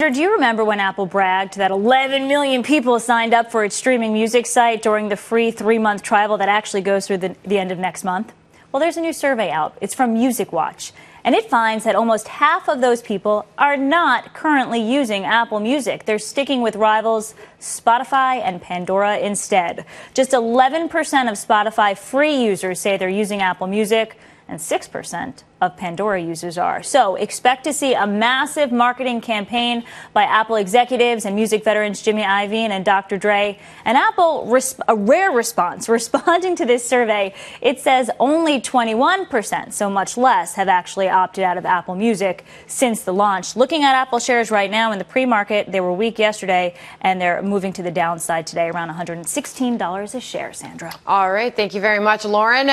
Do you remember when Apple bragged that 11 million people signed up for its streaming music site during the free three month trial that actually goes through the, the end of next month? Well, there's a new survey out. It's from MusicWatch. And it finds that almost half of those people are not currently using Apple Music. They're sticking with rivals Spotify and Pandora instead. Just 11% of Spotify free users say they're using Apple Music and 6% of Pandora users are. So expect to see a massive marketing campaign by Apple executives and music veterans Jimmy Iovine and Dr. Dre. And Apple, a rare response, responding to this survey, it says only 21%, so much less, have actually opted out of Apple Music since the launch. Looking at Apple shares right now in the pre-market, they were weak yesterday, and they're moving to the downside today, around $116 a share, Sandra. All right, thank you very much, Lauren.